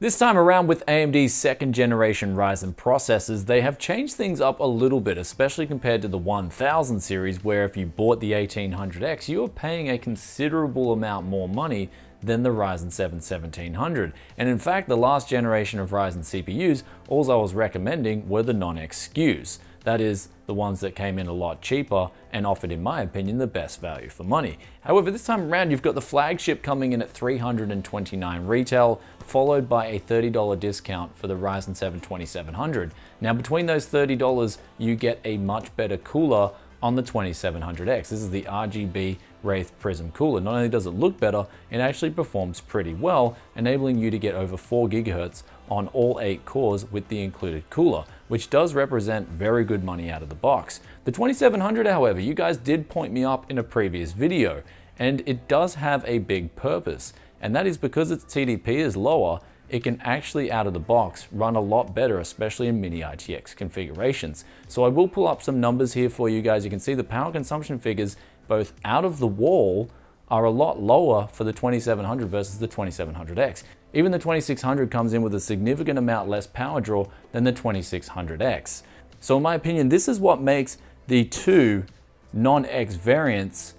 This time around with AMD's second generation Ryzen processors, they have changed things up a little bit, especially compared to the 1000 series where if you bought the 1800X, you were paying a considerable amount more money than the Ryzen 7 1700. And in fact, the last generation of Ryzen CPUs, all I was recommending were the non-X SKUs. That is, the ones that came in a lot cheaper and offered, in my opinion, the best value for money. However, this time around, you've got the flagship coming in at 329 retail, followed by a $30 discount for the Ryzen 7 2700. Now, between those $30, you get a much better cooler on the 2700X. This is the RGB Wraith Prism cooler. Not only does it look better, it actually performs pretty well, enabling you to get over 4 GHz on all 8 cores with the included cooler, which does represent very good money out of the box. The 2700, however, you guys did point me up in a previous video, and it does have a big purpose, and that is because its TDP is lower, it can actually out of the box run a lot better, especially in mini ITX configurations. So I will pull up some numbers here for you guys. You can see the power consumption figures both out of the wall are a lot lower for the 2700 versus the 2700X. Even the 2600 comes in with a significant amount less power draw than the 2600X. So in my opinion, this is what makes the two non-X variants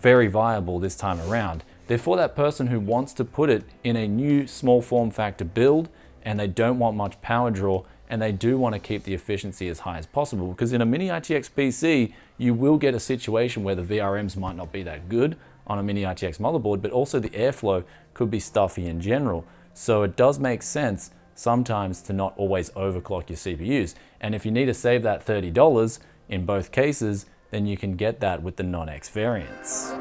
very viable this time around. They're for that person who wants to put it in a new small form factor build and they don't want much power draw and they do want to keep the efficiency as high as possible because in a mini ITX PC, you will get a situation where the VRMs might not be that good on a mini ITX motherboard, but also the airflow could be stuffy in general. So it does make sense sometimes to not always overclock your CPUs. And if you need to save that $30 in both cases, then you can get that with the non-X variants.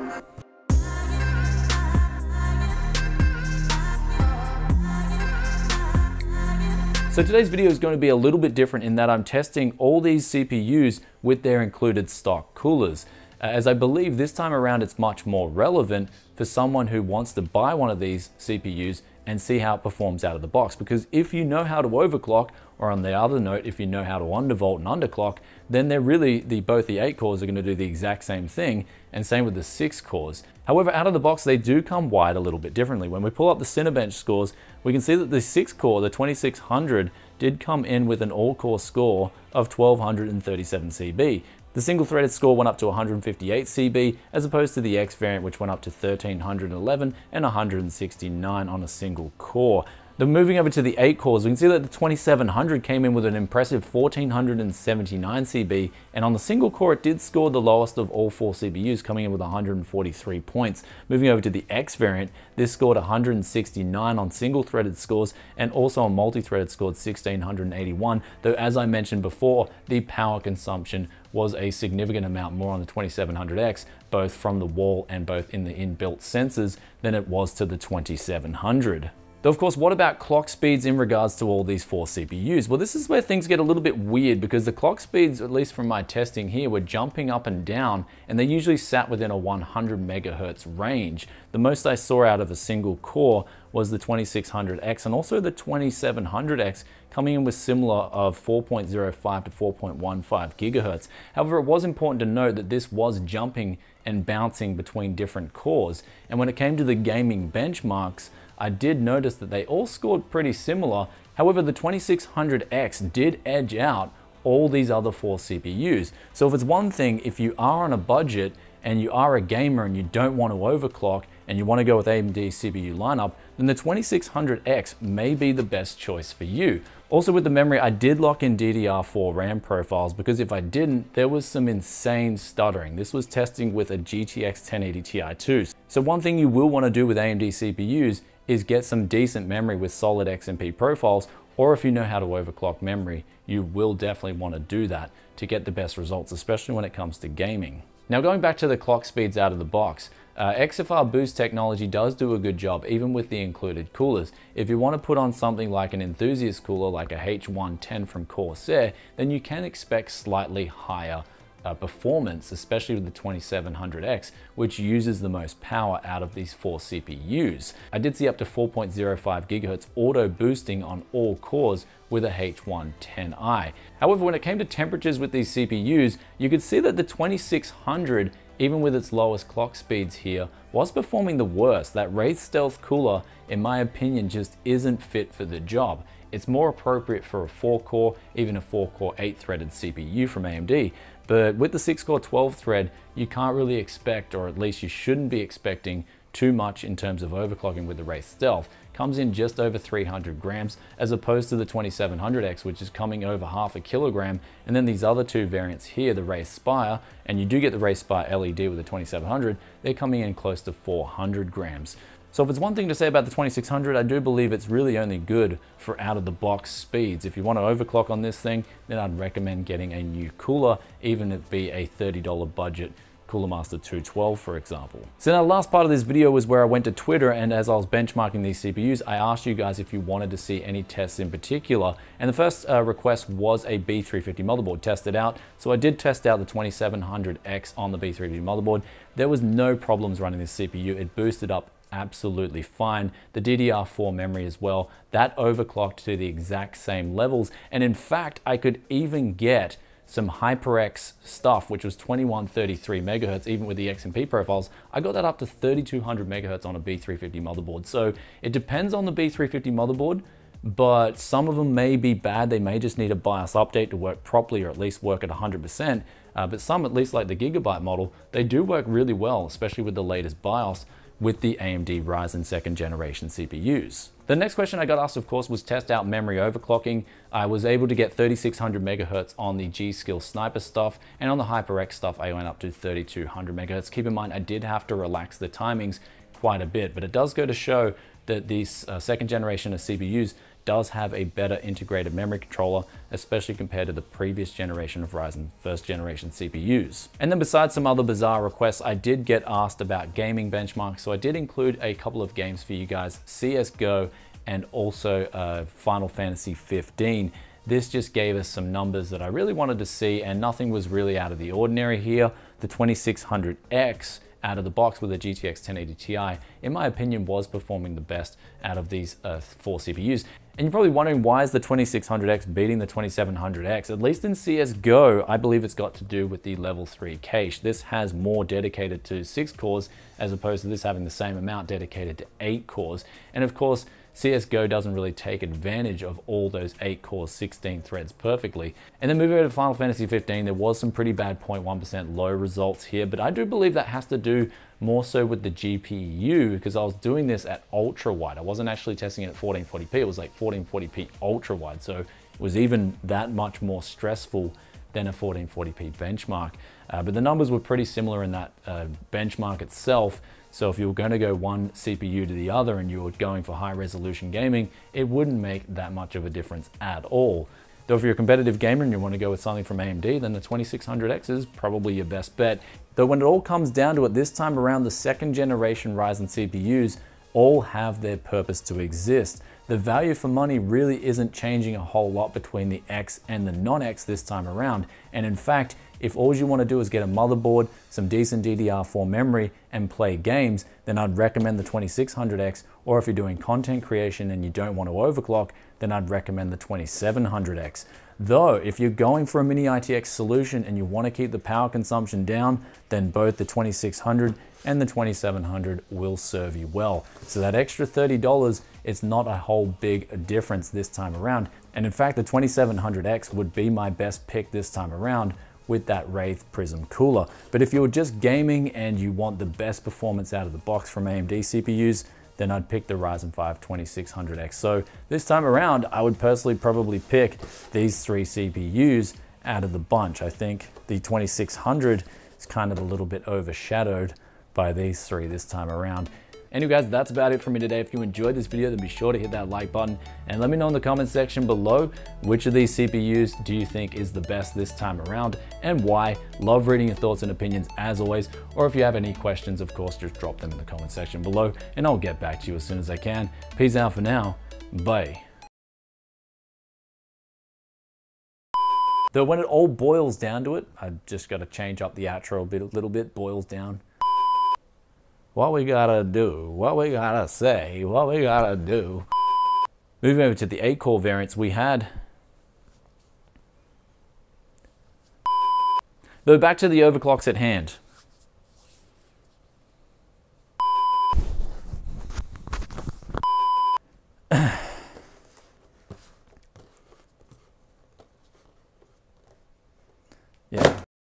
So today's video is going to be a little bit different in that I'm testing all these CPUs with their included stock coolers. Uh, as I believe this time around it's much more relevant for someone who wants to buy one of these CPUs and see how it performs out of the box. Because if you know how to overclock, or on the other note, if you know how to undervolt and underclock, then they're really, the, both the 8 cores are going to do the exact same thing, and same with the 6 cores. However, out of the box, they do come wired a little bit differently. When we pull up the Cinebench scores, we can see that the 6 core, the 2600, did come in with an all-core score of 1237 CB. The single threaded score went up to 158 CB as opposed to the X variant which went up to 1311 and 169 on a single core. Then moving over to the 8 cores, we can see that the 2700 came in with an impressive 1479 CB, and on the single core it did score the lowest of all four CPUs, coming in with 143 points. Moving over to the X variant, this scored 169 on single threaded scores, and also on multi-threaded scored 1681, though as I mentioned before, the power consumption was a significant amount more on the 2700X, both from the wall and both in the inbuilt sensors, than it was to the 2700. Though of course, what about clock speeds in regards to all these four CPUs? Well, this is where things get a little bit weird because the clock speeds, at least from my testing here, were jumping up and down and they usually sat within a 100 megahertz range. The most I saw out of a single core was the 2600X and also the 2700X coming in with similar of 4.05 to 4.15 gigahertz. However, it was important to note that this was jumping and bouncing between different cores. And when it came to the gaming benchmarks, I did notice that they all scored pretty similar. However, the 2600X did edge out all these other four CPUs. So if it's one thing, if you are on a budget and you are a gamer and you don't want to overclock and you want to go with AMD CPU lineup, then the 2600X may be the best choice for you. Also with the memory, I did lock in DDR4 RAM profiles because if I didn't, there was some insane stuttering. This was testing with a GTX 1080 Ti 2. So one thing you will want to do with AMD CPUs is get some decent memory with solid XMP profiles, or if you know how to overclock memory, you will definitely want to do that to get the best results, especially when it comes to gaming. Now going back to the clock speeds out of the box, uh, XFR boost technology does do a good job even with the included coolers. If you want to put on something like an enthusiast cooler like a H110 from Corsair, then you can expect slightly higher uh, performance, especially with the 2700X, which uses the most power out of these four CPUs. I did see up to 4.05 gigahertz auto boosting on all cores with a H110i. However, when it came to temperatures with these CPUs, you could see that the 2600 even with its lowest clock speeds here, was performing the worst. That Wraith Stealth cooler, in my opinion, just isn't fit for the job. It's more appropriate for a 4-core, even a 4-core 8-threaded CPU from AMD, but with the 6-core 12-thread, you can't really expect, or at least you shouldn't be expecting, too much in terms of overclocking with the Wraith Stealth. Comes in just over 300 grams as opposed to the 2700X which is coming over half a kilogram and then these other two variants here, the Wraith Spire, and you do get the Wraith Spire LED with the 2700, they're coming in close to 400 grams. So if it's one thing to say about the 2600, I do believe it's really only good for out of the box speeds. If you want to overclock on this thing, then I'd recommend getting a new cooler, even if it be a $30 budget Cooler Master 212, for example. So now the last part of this video was where I went to Twitter and as I was benchmarking these CPUs, I asked you guys if you wanted to see any tests in particular. And the first uh, request was a B350 motherboard tested out. So I did test out the 2700X on the B350 motherboard. There was no problems running this CPU. It boosted up absolutely fine. The DDR4 memory as well, that overclocked to the exact same levels. And in fact, I could even get some HyperX stuff, which was 2133 megahertz, even with the XMP profiles, I got that up to 3200 megahertz on a B350 motherboard. So it depends on the B350 motherboard, but some of them may be bad. They may just need a BIOS update to work properly or at least work at 100%. Uh, but some, at least like the Gigabyte model, they do work really well, especially with the latest BIOS with the AMD Ryzen second generation CPUs. The next question I got asked, of course, was test out memory overclocking. I was able to get 3600 megahertz on the G-Skill Sniper stuff, and on the HyperX stuff, I went up to 3200 megahertz. Keep in mind, I did have to relax the timings quite a bit, but it does go to show that these uh, second generation of CPUs does have a better integrated memory controller, especially compared to the previous generation of Ryzen first generation CPUs. And then besides some other bizarre requests, I did get asked about gaming benchmarks, so I did include a couple of games for you guys, CSGO and also uh, Final Fantasy 15. This just gave us some numbers that I really wanted to see and nothing was really out of the ordinary here. The 2600X out of the box with a GTX 1080 Ti, in my opinion, was performing the best out of these uh, four CPUs. And you're probably wondering why is the 2600X beating the 2700X? At least in CSGO, I believe it's got to do with the level 3 cache. This has more dedicated to 6 cores as opposed to this having the same amount dedicated to 8 cores. And of course, CSGO doesn't really take advantage of all those 8 cores, 16 threads perfectly. And then moving over to Final Fantasy 15, there was some pretty bad 0.1% low results here, but I do believe that has to do more so with the GPU because I was doing this at ultra wide. I wasn't actually testing it at 1440p, it was like 1440p ultra wide. So it was even that much more stressful than a 1440p benchmark. Uh, but the numbers were pretty similar in that uh, benchmark itself. So if you were going to go one CPU to the other and you were going for high resolution gaming, it wouldn't make that much of a difference at all. Though if you're a competitive gamer and you want to go with something from AMD, then the 2600X is probably your best bet. Though when it all comes down to it, this time around the second generation Ryzen CPUs all have their purpose to exist. The value for money really isn't changing a whole lot between the X and the non-X this time around. And in fact, if all you want to do is get a motherboard, some decent DDR4 memory, and play games, then I'd recommend the 2600X. Or if you're doing content creation and you don't want to overclock, then I'd recommend the 2700X. Though, if you're going for a mini ITX solution and you want to keep the power consumption down, then both the 2600 and the 2700 will serve you well. So that extra $30, it's not a whole big difference this time around. And in fact, the 2700X would be my best pick this time around with that Wraith Prism cooler. But if you're just gaming and you want the best performance out of the box from AMD CPUs, then I'd pick the Ryzen 5 2600X. So this time around, I would personally probably pick these three CPUs out of the bunch. I think the 2600 is kind of a little bit overshadowed by these three this time around. Anyway guys, that's about it for me today. If you enjoyed this video, then be sure to hit that like button and let me know in the comment section below which of these CPUs do you think is the best this time around and why. Love reading your thoughts and opinions as always, or if you have any questions, of course, just drop them in the comment section below and I'll get back to you as soon as I can. Peace out for now. Bye. Though when it all boils down to it, I just got to change up the outro a bit, a little bit, boils down what we gotta do, what we gotta say, what we gotta do. Moving over to the 8 core variants, we had. Though back to the overclocks at hand.